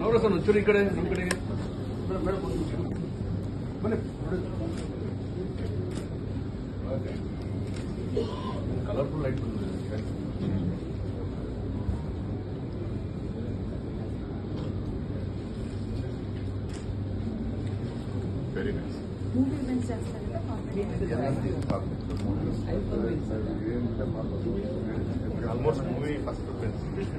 ನೋಡ್ರಿ ಸರ್ ಒಂಚೂರು ಈ ಕಡೆ ನಮ್ಮ ಕಡೆ colourful light very nice movie events ಜಾಸ್ತಿ ಆಗುತ್ತೆ ಆಲ್ಮೋಸ್ಟ್ ಮೂವಿ ಫಸ್ಟ್ ಪ್ರಿಫರೆನ್ಸ್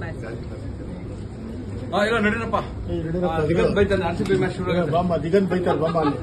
ಇಲ್ಲ ದಿಗನ್ ಬೈತಾರೆ